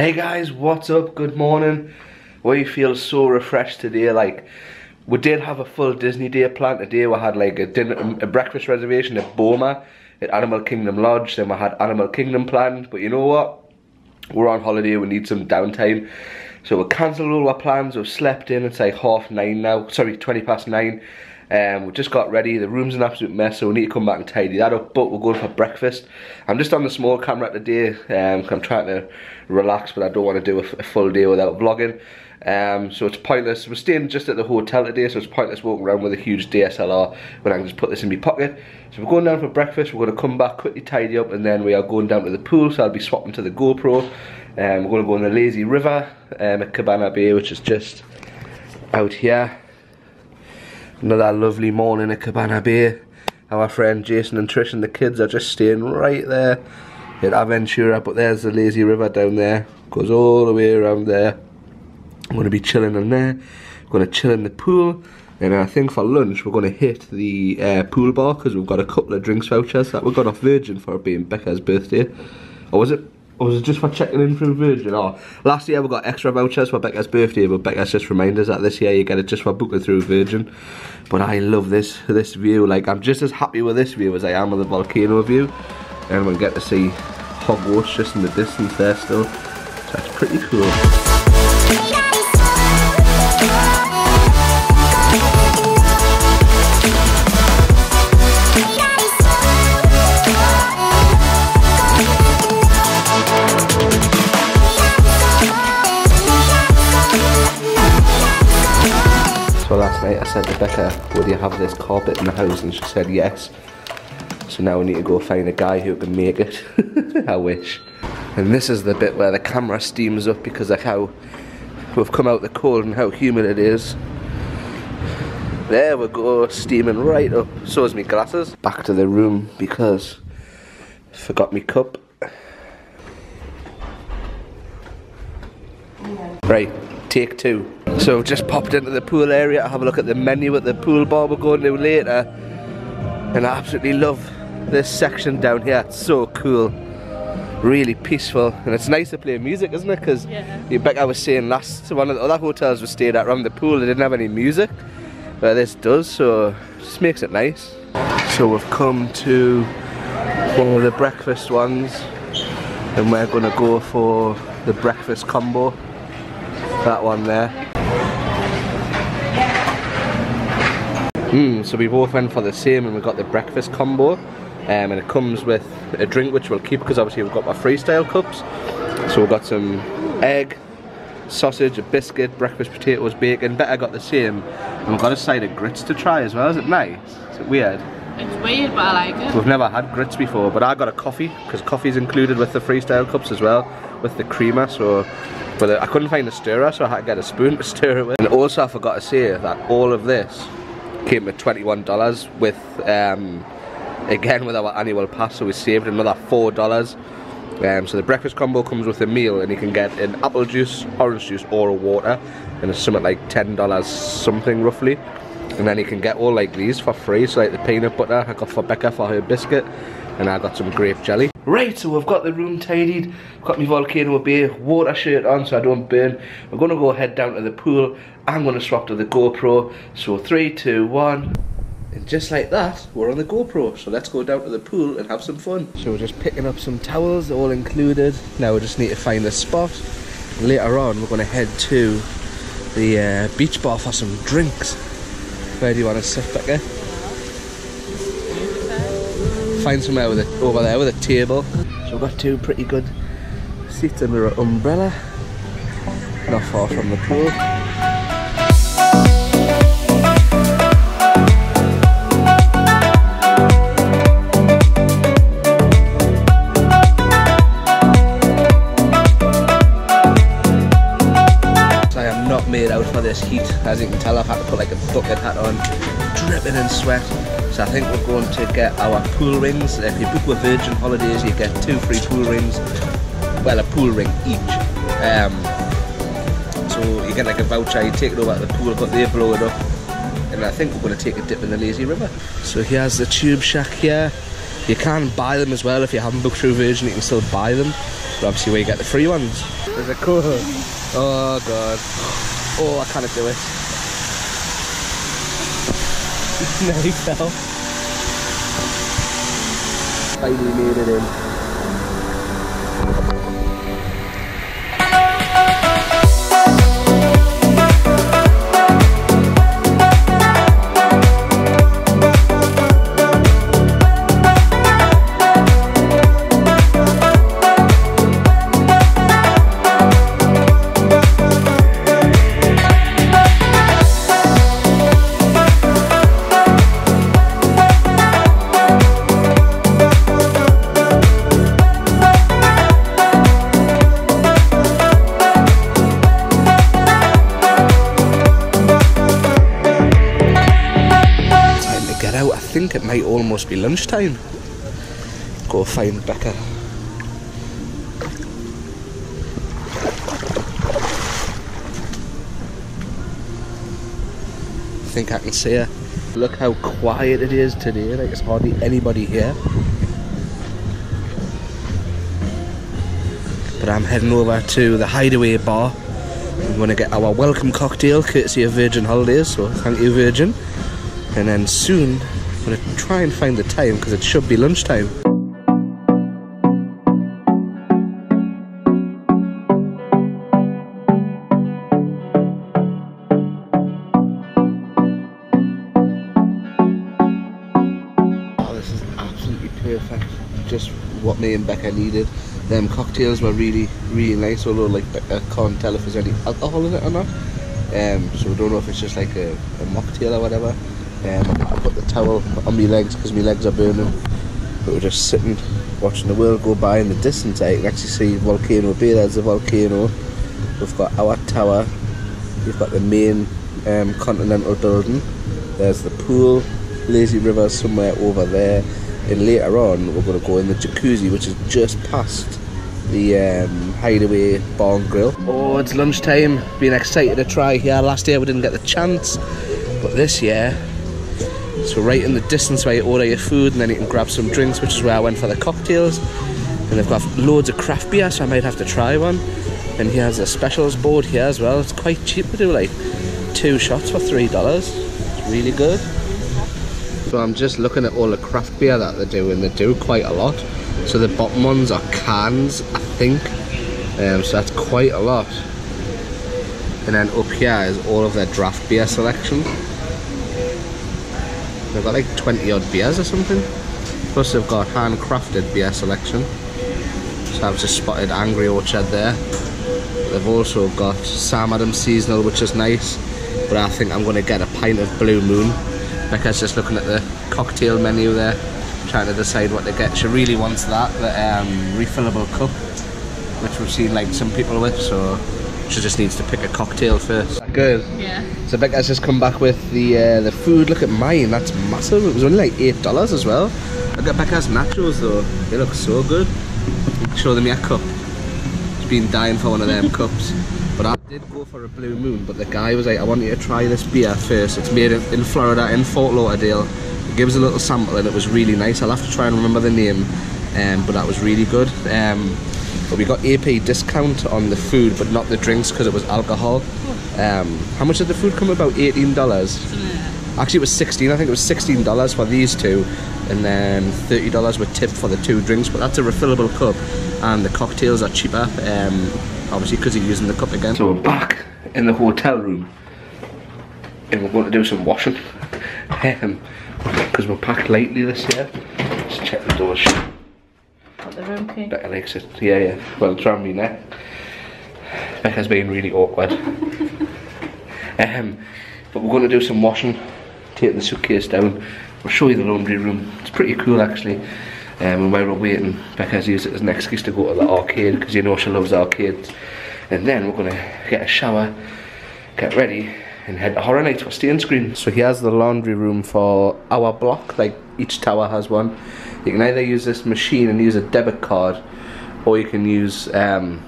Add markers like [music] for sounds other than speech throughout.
Hey guys, what's up? Good morning. We feel so refreshed today. Like, we did have a full Disney day planned today. We had like a dinner, a breakfast reservation at Boma at Animal Kingdom Lodge. Then we had Animal Kingdom planned. But you know what? We're on holiday. We need some downtime. So we cancelled all our plans. We've slept in. It's like half nine now. Sorry, 20 past nine. Um, we just got ready, the room's an absolute mess, so we need to come back and tidy that up, but we're going for breakfast. I'm just on the small camera today, um, I'm trying to relax, but I don't want to do a, a full day without vlogging. Um, so it's pointless, we're staying just at the hotel today, so it's pointless walking around with a huge DSLR when I can just put this in my pocket. So we're going down for breakfast, we're going to come back, quickly tidy up, and then we are going down to the pool, so I'll be swapping to the GoPro. Um, we're going to go on the lazy river um, at Cabana Bay, which is just out here. Another lovely morning at Cabana Bay. Our friend Jason and Trish and the kids are just staying right there at Aventura, but there's the lazy river down there. Goes all the way around there. I'm going to be chilling in there. I'm going to chill in the pool. And I think for lunch we're going to hit the uh, pool bar because we've got a couple of drinks vouchers that we got off Virgin for being Becca's birthday. Or was it or was it just for checking in through Virgin? Oh, last year we got extra vouchers for Becca's birthday, but Becca's just reminded us that this year you get it just for booking through Virgin. But I love this this view. Like I'm just as happy with this view as I am with the volcano view. And we'll get to see Hogwarts just in the distance there still. So that's pretty cool. So last night I said to Becca, would you have this carpet in the house? And she said yes. So now we need to go find a guy who can make it. [laughs] I wish. And this is the bit where the camera steams up because of how we've come out the cold and how humid it is. There we go, steaming right up. So is my glasses. Back to the room because I forgot my cup. Right, take two. So just popped into the pool area to have a look at the menu at the pool bar we're going to later. And I absolutely love this section down here. It's so cool. Really peaceful. And it's nice to play music, isn't it? Because Yeah. Becca was saying last, one of the other hotels we stayed at around the pool, they didn't have any music. But this does, so just makes it nice. So we've come to one of the breakfast ones. And we're going to go for the breakfast combo. That one there. Mm, so we both went for the same and we got the breakfast combo. Um, and it comes with a drink which we'll keep because obviously we've got our freestyle cups. So we've got some egg, sausage, a biscuit, breakfast potatoes, bacon. Becca got the same. And we've got a side of grits to try as well. Is it nice? Is it weird? It's weird, but I like it. We've never had grits before, but I got a coffee because coffee's included with the freestyle cups as well, with the creamer. So, but I couldn't find a stirrer, so I had to get a spoon to [laughs] stir it with. And also, I forgot to say that all of this came at twenty-one dollars with, um, again with our annual pass, so we saved another four dollars. Um, so the breakfast combo comes with a meal, and you can get an apple juice, orange juice, or a water, and it's something like ten dollars something roughly. And then you can get all like these for free. So like the peanut butter I got for Becca for her biscuit. And I got some grape jelly. Right, so we've got the room tidied. Got my Volcano Bay water shirt on so I don't burn. We're going to go head down to the pool. I'm going to swap to the GoPro. So three, two, one. And just like that, we're on the GoPro. So let's go down to the pool and have some fun. So we're just picking up some towels, all included. Now we just need to find a spot. Later on, we're going to head to the uh, beach bar for some drinks. Where do you want to sit, Becca? Find somewhere with it over there with a table. So we've got two pretty good seats under an umbrella. Not far from the pool. Made out for this heat. As you can tell, I've had to put like a bucket hat on, dripping in sweat. So I think we're going to get our pool rings. If you book with Virgin Holidays, you get two free pool rings. Well, a pool ring each. Um, so you get like a voucher, you take it over to the pool, but they blow it up. And I think we're going to take a dip in the lazy river. So here's the tube shack here. You can buy them as well if you haven't booked through Virgin. You can still buy them, but obviously where you get the free ones. There's a cool. Oh god. Oh, I can't do it. no, he fell. Finally made it in. Might almost be lunchtime. Go find Becca. I think I can see her. Look how quiet it is today, like there's hardly anybody here. But I'm heading over to the Hideaway Bar. I'm going to get our welcome cocktail courtesy of Virgin Holidays, so thank you Virgin. And then soon I'm to try and find the time because it should be lunchtime. Oh, this is absolutely perfect. Just what me and Becca needed. Them cocktails were really, really nice, although like Becca can't tell if there's any alcohol in it or not. Um, so we don't know if it's just like a, a mocktail or whatever. Um, I put the towel on my legs because my legs are burning. But we're just sitting watching the world go by in the distance. I can actually see Volcano Bay, there's a volcano. We've got our tower, we've got the main um, continental building, there's the pool, lazy river somewhere over there, and later on we're going to go in the jacuzzi which is just past the um, Hideaway Bar & Grill. Oh, it's lunchtime, been excited to try here. Last year we didn't get the chance, but this year so right in the distance where you order your food and then you can grab some drinks, which is where I went for the cocktails. And they've got loads of craft beer, so I might have to try one. And he has a specials board here as well. It's quite cheap to do like two shots for three dollars. It's really good. So I'm just looking at all the craft beer that they do, and they do quite a lot. So the bottom ones are cans, I think. Um, so that's quite a lot. And then up here is all of their draft beer selection. They've got like 20 odd beers or something. Plus they've got handcrafted beer selection. So I've just spotted Angry Orchard there. They've also got Sam Adams Seasonal, which is nice. But I think I'm going to get a pint of Blue Moon. Becca's just looking at the cocktail menu there, trying to decide what to get. She really wants that, the um, refillable cup, which we've seen like some people with, so she just needs to pick a cocktail first. Good. Yeah. So Becca's just come back with the uh, the food. Look at mine. That's massive. It was only like eight dollars as well. Look at Becca's nachos though. They look so good. Show them your cup. It's been dying for one of them [laughs] cups. But I did go for a blue moon. But the guy was like, I want you to try this beer first. It's made in, in Florida, in Fort Lauderdale. It gives a little sample and it was really nice. I'll have to try and remember the name. Um, but that was really good. Um, but we got AP discount on the food, but not the drinks because it was alcohol. Um, how much did the food come? About eighteen dollars. Actually, it was sixteen. I think it was sixteen dollars for these two, and then thirty dollars were tipped for the two drinks. But that's a refillable cup, and the cocktails are cheaper. Um, obviously, because you're using the cup again. So we're back in the hotel room, and we're going to do some washing. [laughs] Um, because we're packed lately this year. Just check the doors shut. Got the room key. Becca likes it. Yeah, yeah. Well, it's around me neck. Becca's being really awkward. [laughs] um, but we're going to do some washing. Take the suitcase down. We'll show you the laundry room. It's pretty cool actually. Um, and while we're waiting, Becca's used it as an excuse to go to the arcade because you know she loves arcades. And then we're going to get a shower, get ready, and head to Horror Nights for Stay and Scream. So here's the laundry room for our block. Like each tower has one. You can either use this machine and use a debit card, or you can use um,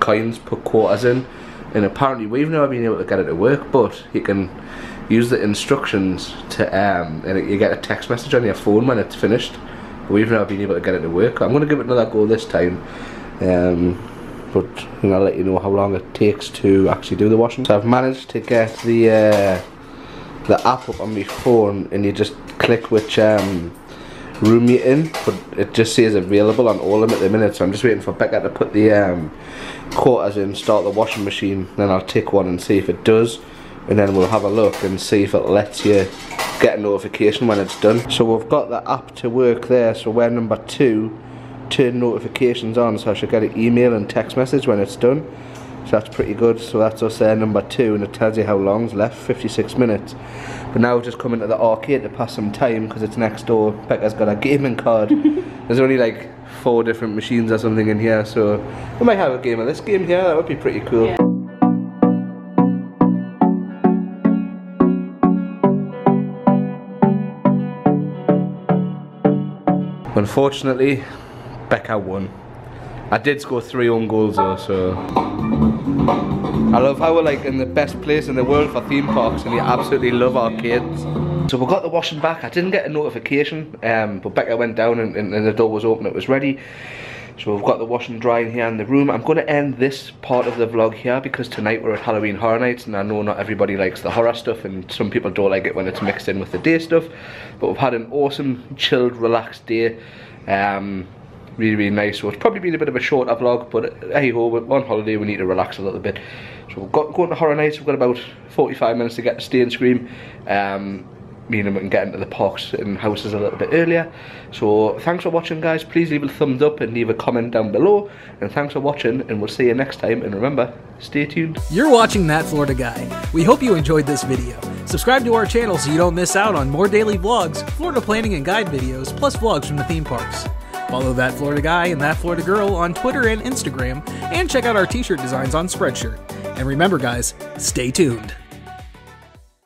coins, put quarters in. And apparently we've never been able to get it to work, but you can use the instructions to, um, and you get a text message on your phone when it's finished. we've never been able to get it to work. I'm going to give it another go this time. Um, but I'll let you know how long it takes to actually do the washing. So I've managed to get the uh, the app up on my phone and you just click which um, room you're in but it just says available on all of them at the minute so I'm just waiting for Becca to put the um, quarters in, start the washing machine then I'll take one and see if it does and then we'll have a look and see if it lets you get a notification when it's done. So we've got the app to work there so we're number two turn notifications on so I should get an email and text message when it's done so that's pretty good. So that's us there number two and it tells you how long's left 56 minutes. But now we're just coming to the arcade to pass some time because it's next door. Becca's got a gaming card. [laughs] There's only like four different machines or something in here so we might have a game of this game here. That would be pretty cool. Yeah. Unfortunately, Becca won. I did score three own goals though, so I love how we're like in the best place in the world for theme parks and we absolutely love arcades. So we got the washing back. I didn't get a notification, um, but Becca went down and, and, and the door was open, it was ready. So we've got the washing drying here in the room. I'm going to end this part of the vlog here because tonight we're at Halloween Horror Nights and I know not everybody likes the horror stuff and some people don't like it when it's mixed in with the day stuff. But we've had an awesome, chilled, relaxed day. Um, really really nice. So it's probably been a bit of a shorter vlog but uh, hey ho we're on holiday we need to relax a little bit. So we've got going to horror nights we've got about 45 minutes to get to stay and scream. Um, meaning we can get into the parks and houses a little bit earlier. So thanks for watching guys. Please leave a thumbs up and leave a comment down below. And thanks for watching and we'll see you next time. And remember stay tuned. You're watching that florida guy. We hope you enjoyed this video. Subscribe to our channel so you don't miss out on more daily vlogs florida planning and guide videos plus vlogs from the theme parks Follow That Florida Guy and That Florida Girl on Twitter and Instagram, and check out our t shirt designs on Spreadshirt. And remember, guys, stay tuned.